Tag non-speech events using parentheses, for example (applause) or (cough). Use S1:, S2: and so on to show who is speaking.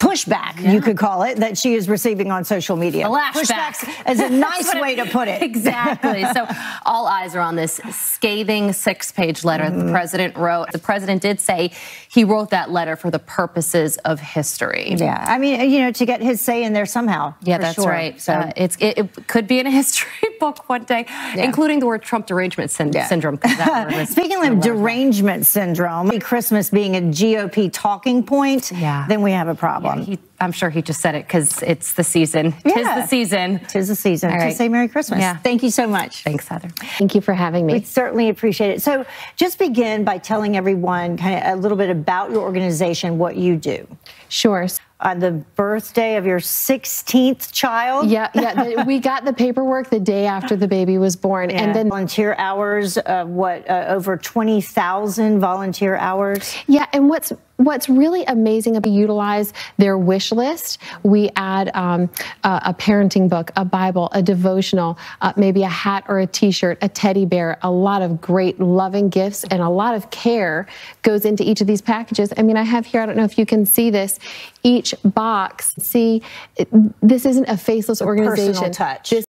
S1: pushback, yeah. you could call it, that she is receiving on social media.
S2: Pushbacks
S1: is a (laughs) nice way to put it. (laughs) (laughs)
S2: Exactly. so all eyes are on this scathing six-page letter mm-hmm. the president wrote. The president did say he wrote that letter for the purposes of history.
S1: Yeah, I mean, you know, to get his say in there somehow.
S2: Yeah, that's
S1: sure.
S2: right. So uh, it's it, it, could be in a history book one day, yeah. including the word Trump derangement yeah. syndrome.
S1: Speaking of derangement syndrome, Christmas being a GOP talking point, yeah. then we have a problem. Yeah,
S2: he, I'm sure he just said it because it's the season. Yeah. Tis the season.
S1: Tis the season. All right. To say Merry Christmas. Yeah. Thank you so much.
S2: Thanks, Heather.
S3: Thank you for having me.
S1: We certainly appreciate it. So just begin by telling everyone kind of a little bit about your organization, what you do.
S3: Sure
S1: on the birthday of your 16th child.
S3: Yeah, yeah. (laughs) we got the paperwork the day after the baby was born,
S1: yeah. and then volunteer hours. Uh, what uh, over 20,000 volunteer hours.
S3: Yeah, and what's what's really amazing about utilize their wish list. We add um, a, a, parenting book, a Bible, a devotional, uh, maybe a hat or a T-shirt, a teddy bear. A lot of great, loving gifts and a lot of care goes into each of these packages. I mean, I have here. I don't know if you can see this. Each box. See, it, this isn't a faceless organization.
S1: Personal touch.
S3: This